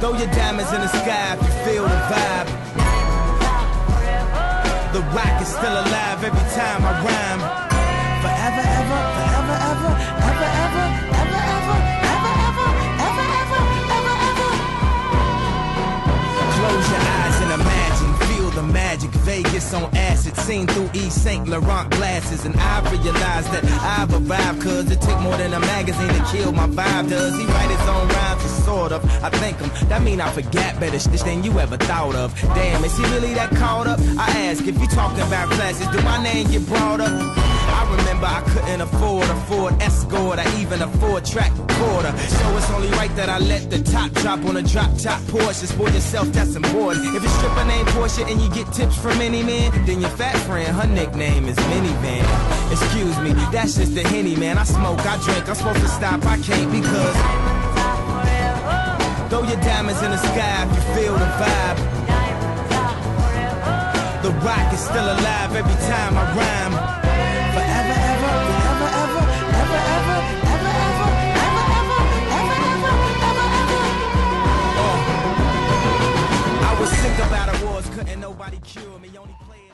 Throw your diamonds in the sky if you feel the vibe. The rock is still alive every time I rhyme. Forever, ever, forever, ever, ever, ever, ever, ever, ever, ever, ever, ever, ever, ever. Close your eyes and imagine, feel the magic. Vegas on acid, seen through Yves St. Laurent glasses. And I realized that I've arrived, cause it take more than a magazine to kill my vibe. Does he write his own rhymes? I thank him. That mean I forgot better shit than you ever thought of. Damn, is he really that caught up? I ask if you talking about classes, do my name get brought up? I remember I couldn't afford a Ford Escort or even a track recorder. So it's only right that I let the top drop on a drop top Porsche. For yourself, that's important. If your stripper named Porsche and you get tips from any man, then your fat friend, her nickname is Minivan. Excuse me, that's just the henny, man. I smoke, I drink, I'm supposed to stop, I can't because. Throw your diamonds in the sky if you feel the vibe. The rock is still alive every time I rhyme. Forever, ever, ever, ever, ever, ever, ever, ever, ever, ever, ever, ever, ever. Uh. About awards, couldn't nobody cure me. Only played